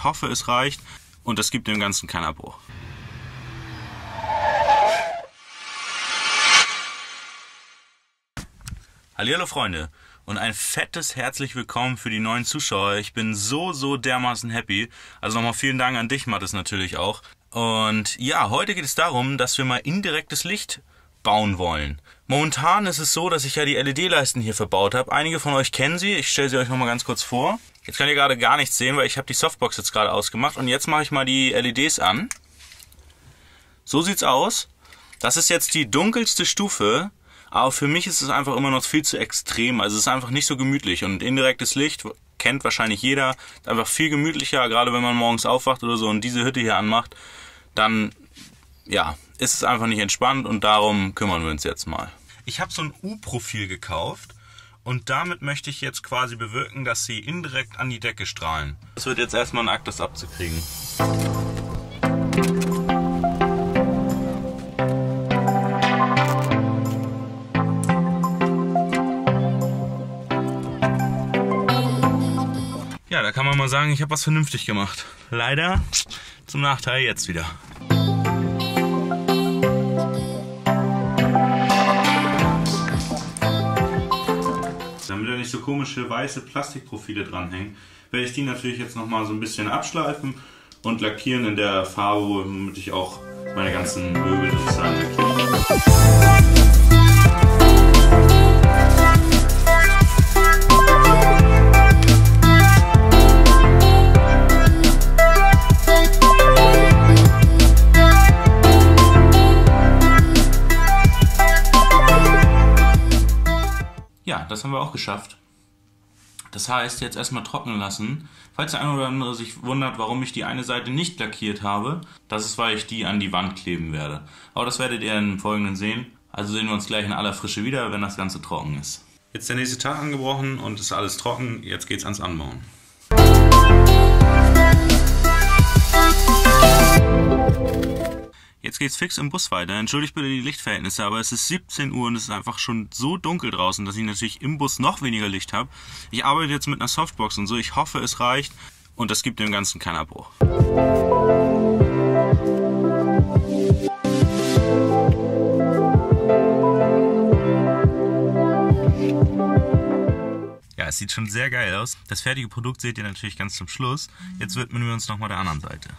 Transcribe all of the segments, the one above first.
Ich hoffe, es reicht und das gibt dem Ganzen keinen Abbruch. Hallo Freunde und ein fettes herzlich willkommen für die neuen Zuschauer. Ich bin so, so dermaßen happy. Also nochmal vielen Dank an dich, Mattes, natürlich auch. Und ja, heute geht es darum, dass wir mal indirektes Licht bauen wollen. Momentan ist es so, dass ich ja die LED-Leisten hier verbaut habe. Einige von euch kennen sie. Ich stelle sie euch nochmal ganz kurz vor. Jetzt könnt ihr gerade gar nichts sehen, weil ich habe die Softbox jetzt gerade ausgemacht. Und jetzt mache ich mal die LEDs an. So sieht's aus. Das ist jetzt die dunkelste Stufe aber für mich ist es einfach immer noch viel zu extrem. Also es ist einfach nicht so gemütlich. Und indirektes Licht kennt wahrscheinlich jeder. Einfach viel gemütlicher, gerade wenn man morgens aufwacht oder so und diese Hütte hier anmacht. Dann, ja, ist es einfach nicht entspannt und darum kümmern wir uns jetzt mal. Ich habe so ein U-Profil gekauft. Und damit möchte ich jetzt quasi bewirken, dass sie indirekt an die Decke strahlen. Das wird jetzt erstmal ein Akt, das abzukriegen. da kann man mal sagen, ich habe was vernünftig gemacht. Leider zum Nachteil jetzt wieder. Nicht so komische weiße Plastikprofile dranhängen, werde ich die natürlich jetzt nochmal so ein bisschen abschleifen und lackieren in der Farbe, womit ich auch meine ganzen Möbel sozusagen lackiere. das haben wir auch geschafft. Das heißt, jetzt erstmal trocknen lassen. Falls der eine oder andere sich wundert, warum ich die eine Seite nicht lackiert habe, das ist, weil ich die an die Wand kleben werde. Aber das werdet ihr im Folgenden sehen. Also sehen wir uns gleich in aller Frische wieder, wenn das Ganze trocken ist. Jetzt der nächste Tag angebrochen und ist alles trocken. Jetzt geht's ans Anbauen. Jetzt geht's fix im Bus weiter. Entschuldigt bitte die Lichtverhältnisse, aber es ist 17 Uhr und es ist einfach schon so dunkel draußen, dass ich natürlich im Bus noch weniger Licht habe. Ich arbeite jetzt mit einer Softbox und so. Ich hoffe, es reicht und das gibt dem Ganzen keinen Abbruch. Ja, es sieht schon sehr geil aus. Das fertige Produkt seht ihr natürlich ganz zum Schluss. Jetzt widmen wir uns nochmal der anderen Seite.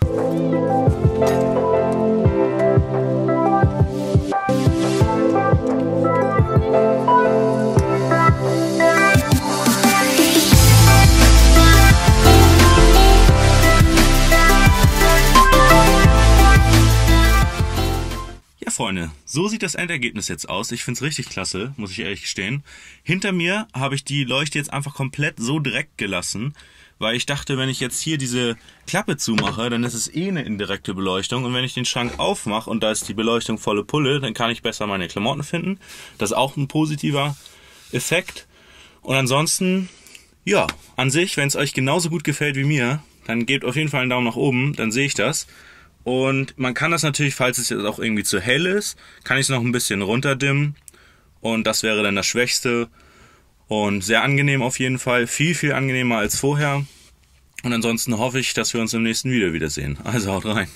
Freunde, so sieht das Endergebnis jetzt aus. Ich finde es richtig klasse, muss ich ehrlich gestehen. Hinter mir habe ich die Leuchte jetzt einfach komplett so direkt gelassen, weil ich dachte, wenn ich jetzt hier diese Klappe zumache, dann ist es eh eine indirekte Beleuchtung und wenn ich den Schrank aufmache und da ist die Beleuchtung volle Pulle, dann kann ich besser meine Klamotten finden. Das ist auch ein positiver Effekt. Und ansonsten, ja, an sich, wenn es euch genauso gut gefällt wie mir, dann gebt auf jeden Fall einen Daumen nach oben, dann sehe ich das. Und man kann das natürlich, falls es jetzt auch irgendwie zu hell ist, kann ich es noch ein bisschen runterdimmen. Und das wäre dann das Schwächste. Und sehr angenehm auf jeden Fall. Viel, viel angenehmer als vorher. Und ansonsten hoffe ich, dass wir uns im nächsten Video wiedersehen. Also haut rein.